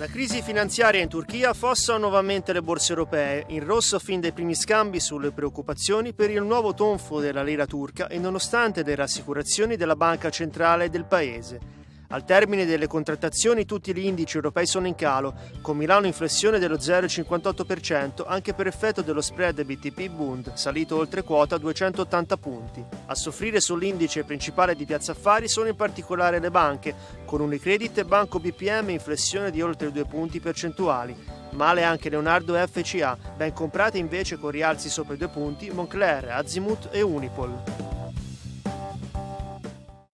La crisi finanziaria in Turchia affossa nuovamente le borse europee, in rosso fin dai primi scambi sulle preoccupazioni per il nuovo tonfo della lira turca e nonostante le rassicurazioni della banca centrale del paese. Al termine delle contrattazioni tutti gli indici europei sono in calo, con Milano in flessione dello 0,58% anche per effetto dello spread BTP Bund, salito oltre quota 280 punti. A soffrire sull'indice principale di Piazza Affari sono in particolare le banche, con Unicredit e Banco BPM in flessione di oltre 2 punti percentuali. Male anche Leonardo FCA, ben comprate invece con rialzi sopra i due punti Moncler, Azimut e Unipol.